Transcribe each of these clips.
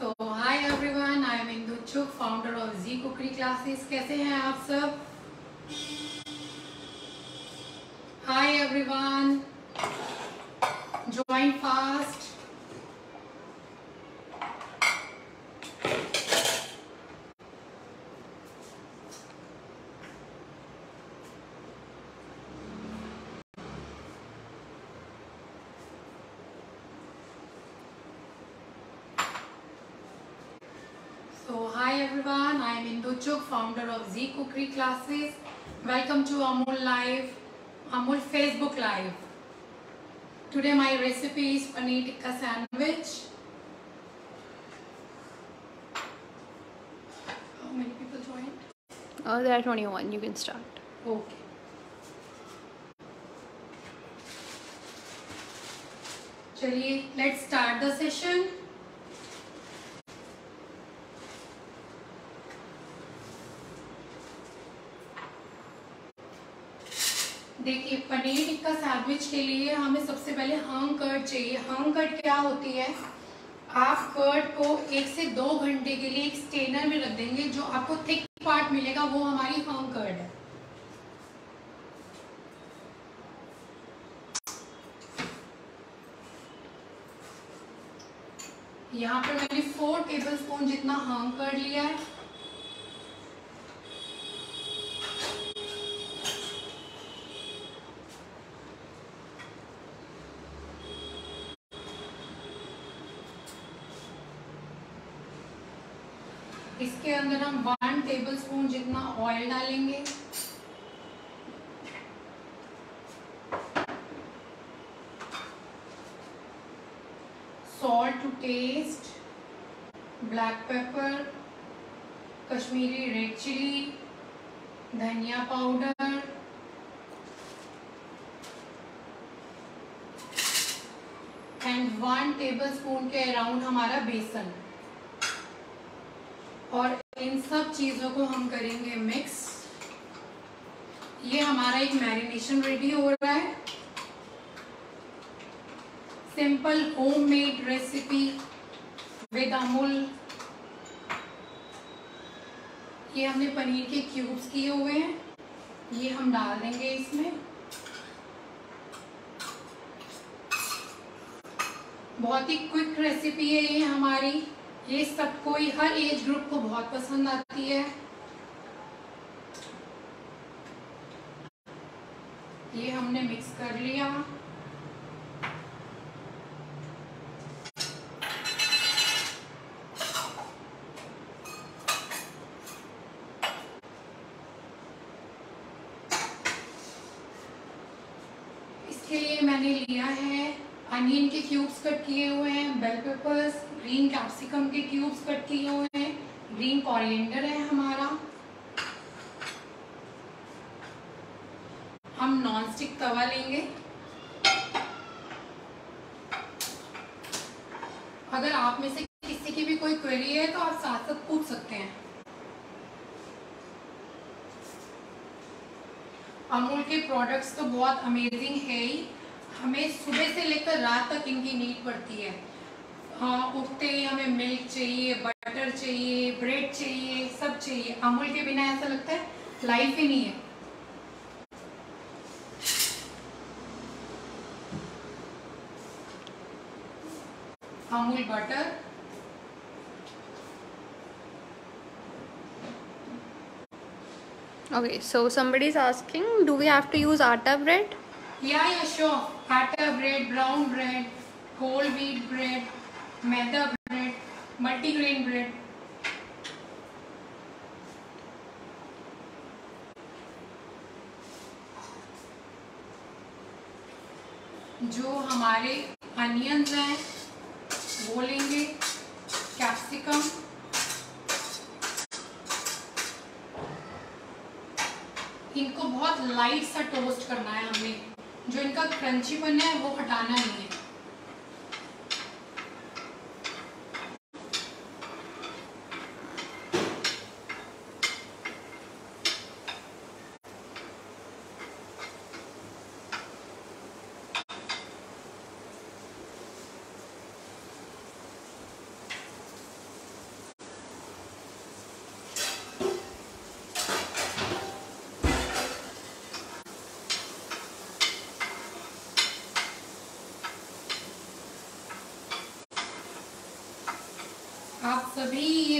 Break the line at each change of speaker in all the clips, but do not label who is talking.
So everyone I am Indu Chuk founder of G cookery classes कैसे हैं आप सब? Hi everyone join fast So hi everyone, I am Indu Chuk, founder of Z Cookery Classes. Welcome to Amul Live, Amul Facebook Live. Today my recipe is paneer tikka sandwich. How many people joined?
Oh, there are 21. You can start.
Okay. चलिए let's start the session देखिए, paneer tikka sandwich के लिए हमें सबसे पहले हंग curd चाहिए। हंग curd क्या होती है? आप कर्ड को एक से दो घंटे के लिए एक स्टेनर में रख देंगे, जो आपको थिक पार्ट मिलेगा, वो हमारी हंग कर्ड है। यहाँ पर मैंने फोर टेबल स्पून जितना हंग कर्ड लिया है इसके अंदर हम वन टेबल स्पून जितना ऑयल डालेंगे। Salt to taste black pepper Kashmiri red chilli धनिया powder and one tablespoon के अराउंड हमारा बेसन। और इन सब चीज़ों को हम करेंगे मिक्स ये हमारा एक मैरिनेशन रेडी हो रहा है. Simple homemade recipe with Amul ये हमने पनीर के क्यूब्स किए हुए हैं. ये हम डाल देंगे इसमें. बहुत ही क्विक रेसिपी है ये हमारी. ये सबको हर एज ग्रुप को बहुत पसंद आती है। ये हमने मिक्स कर लिया। इसके लिए मैंने लिया है अनियन के क्यूब्स कट किए हुए हैं, बेल पेपर्स, ग्रीन कैप्सिकम के क्यूब्स कट किए हुए हैं, ग्रीन कॉरिएंडर है हमारा। हम नॉन स्टिक तवा लेंगे। अगर आप में से किसी की भी कोई क्वेरी है तो आप साथ साथ पूछ सकते हैं। अमूल के प्रोडक्ट्स तो बहुत अमेजिंग है ही। हमें सुबह से लेकर रात तक इनकी नीड पड़ती है हाँ उठते ही हमें मिल्क चाहिए बटर चाहिए ब्रेड चाहिए सब चाहिए अमूल के बिना ऐसा लगता है लाइफ ही नहीं है Amul butter
Okay, so somebody is asking, do we have to use atta bread?
Yeah, yeah, sure. आटा bread brown bread whole wheat bread मैदा ब्रेड मल्टीग्रेन ब्रेड जो हमारे अनियंस हैं, वो लेंगे कैप्सिकम इनको बहुत लाइट सा टोस्ट करना है हमें जो इनका क्रंचीपन है वो हटाना नहीं है।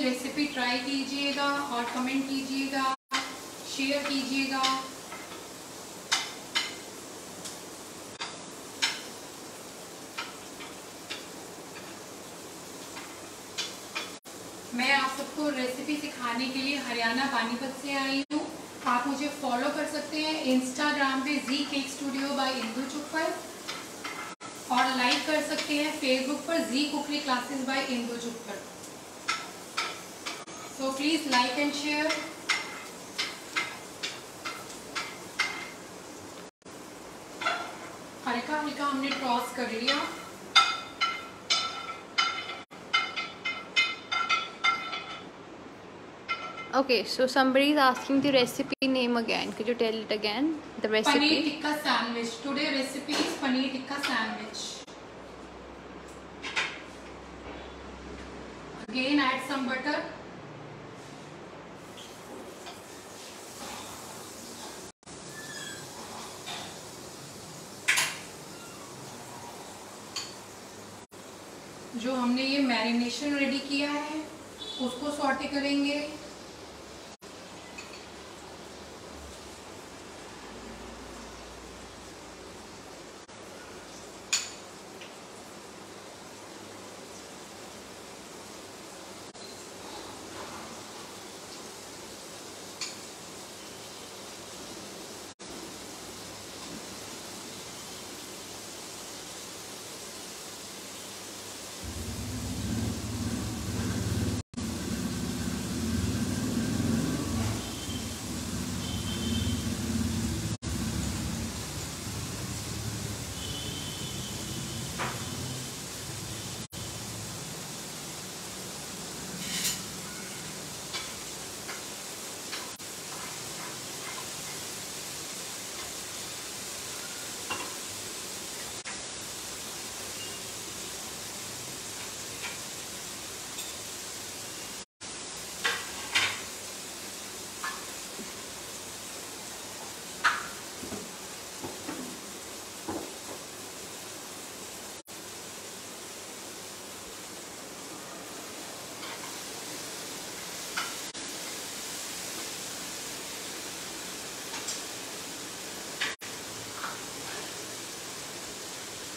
रेसिपी ट्राई कीजिएगा और कमेंट कीजिएगा शेयर कीजिएगा। मैं आप सबको रेसिपी सिखाने के लिए हरियाणा पानीपत से आई हूँ। आप मुझे फॉलो कर सकते हैं इंस्टाग्राम पे G cake studio by Indu Chupper और लाइक कर सकते हैं फेसबुक पर G cookery classes by Indu Chupper so please like and share हल्का हल्का हमने टॉस कर लिया
Okay, so somebody is asking the recipe name again. Could you tell it again? The
paneer
recipe.
tikka sandwich today recipe is paneer tikka sandwich again add some butter जो हमने ये marination ready किया है उसको saute करेंगे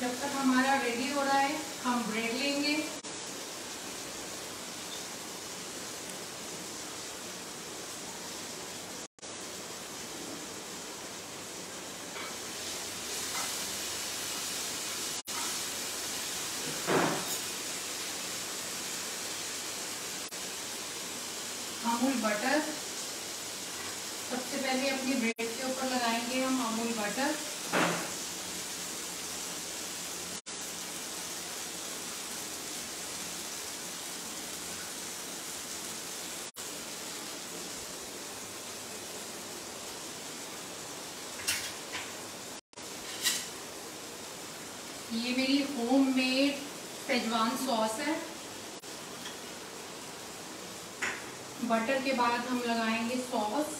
जब तक हमारा रेडी हो रहा है हम ब्रेड लेंगे अमूल बटर सबसे पहले अपनी ब्रेड के ऊपर लगाएँगे हम अमूल बटर ये मेरी होममेड सेजवान सॉस है। बटर के बाद हम लगाएँगे सॉस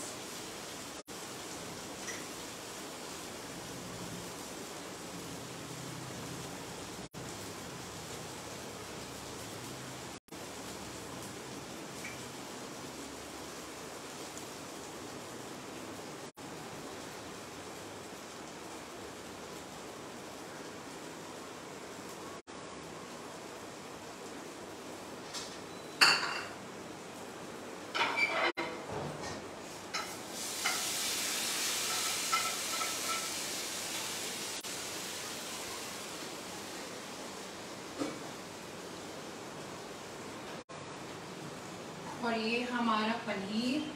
और ये हमारा पनीर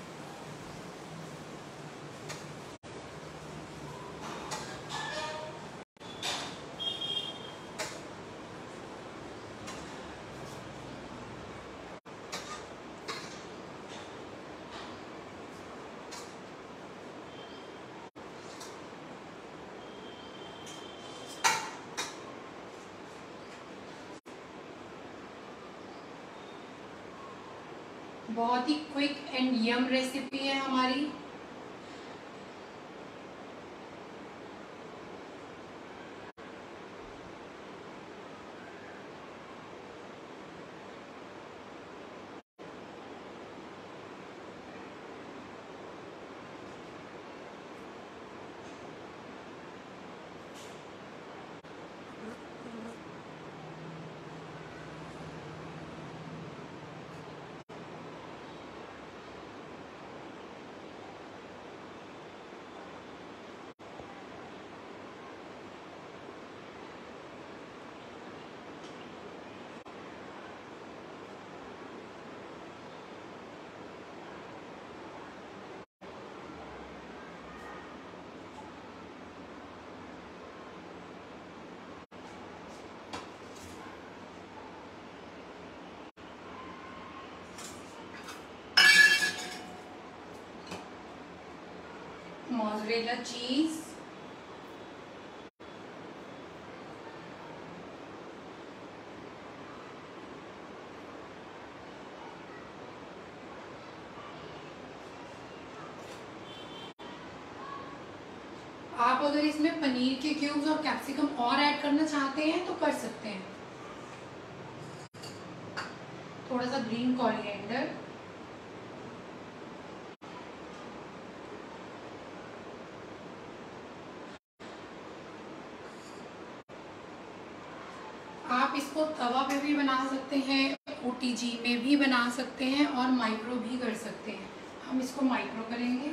बहुत ही क्विक एंड यम रेसिपी है हमारी। मोजरेला चीज़ आप अगर इसमें पनीर के क्यूब्स और कैप्सिकम और ऐड करना चाहते हैं तो कर सकते हैं। थोड़ा सा ग्रीन कॉरिएंडर आप इसको तवा पे भी बना सकते हैं ओटीजी में भी बना सकते हैं और माइक्रो भी कर सकते हैं। हम इसको माइक्रो करेंगे।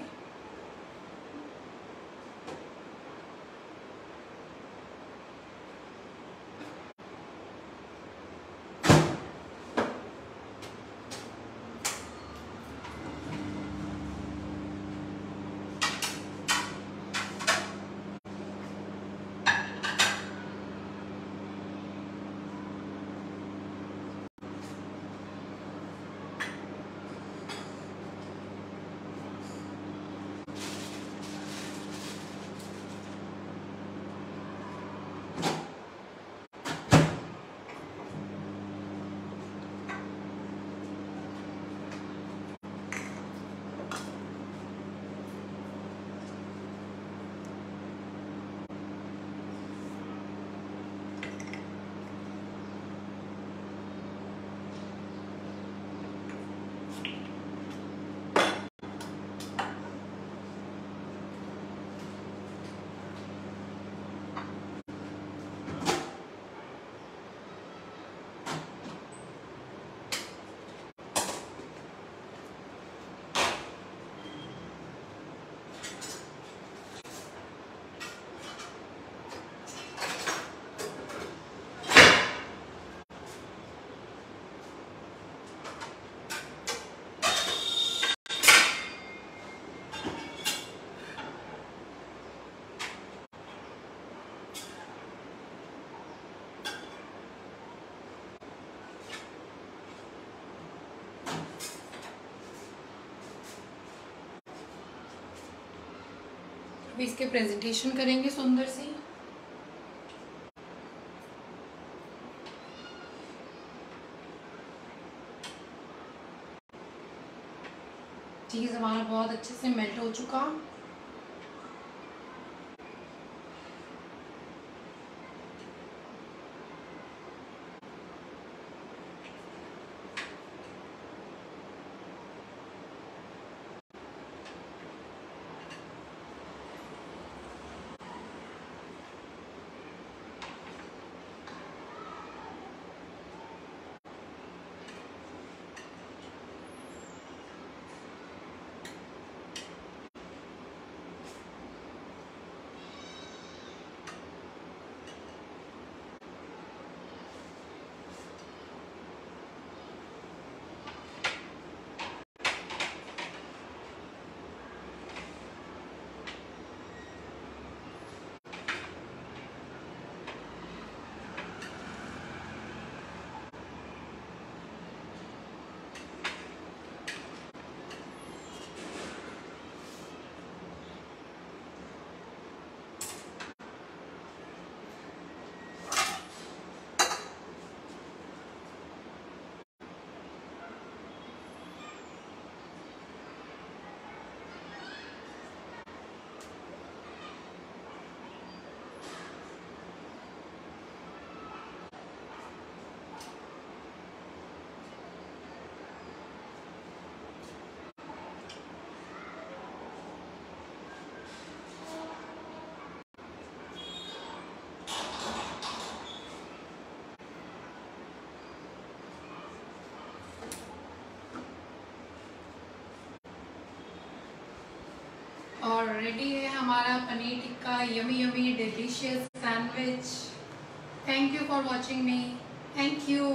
अभी इसके प्रेजेंटेशन करेंगे सुंदर सी। चीज़ हमारा बहुत अच्छे से मेल्ट हो चुका। रेडी है हमारा paneer tikka yummy yummy delicious sandwich thank you for watching me thank you